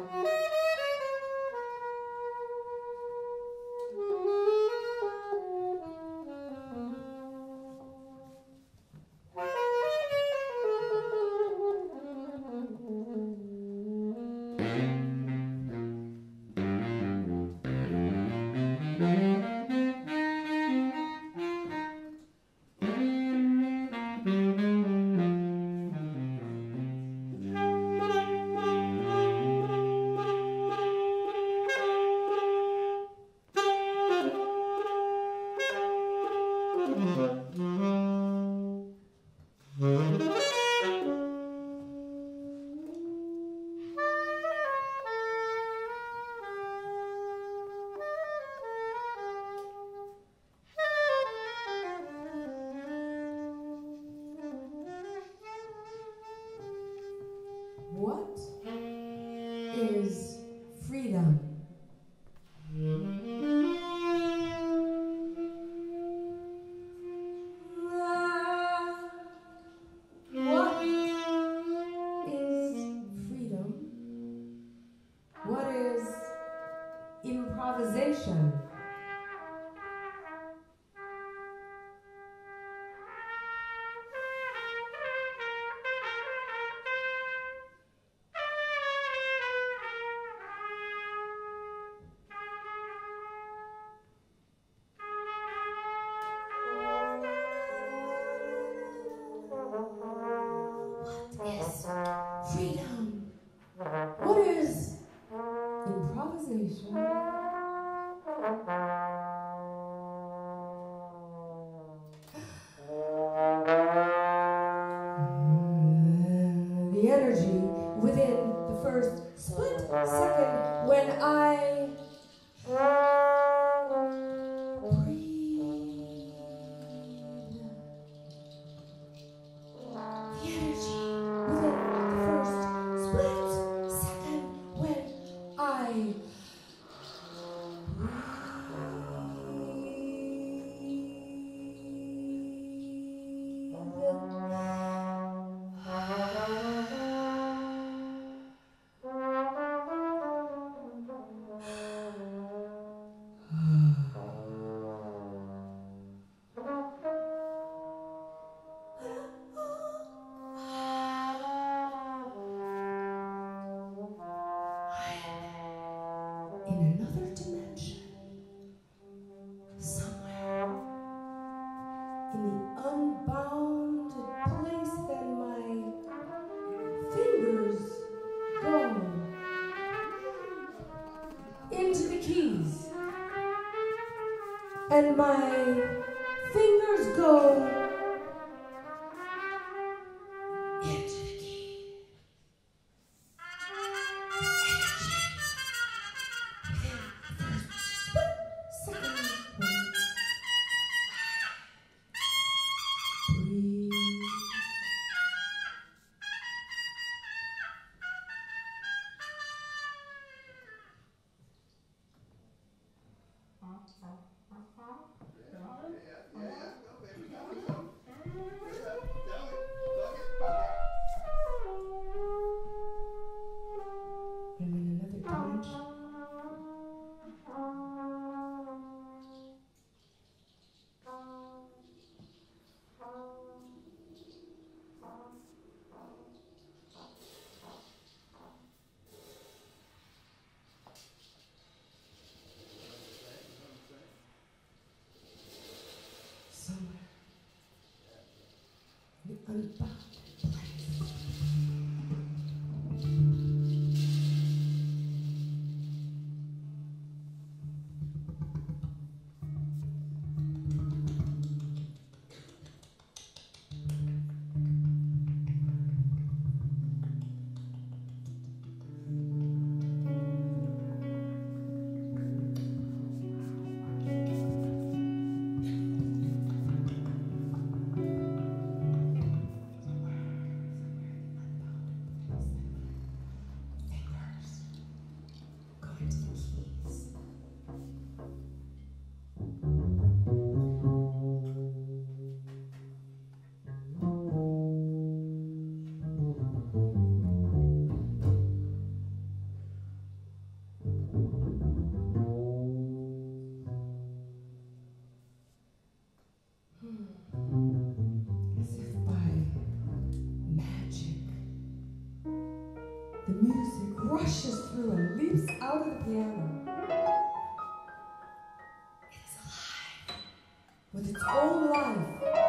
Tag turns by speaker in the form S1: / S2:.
S1: Mm-hmm. What is freedom? improvisation. first split second when I breathe. The energy within the first split my fingers go. un pas. with its own life.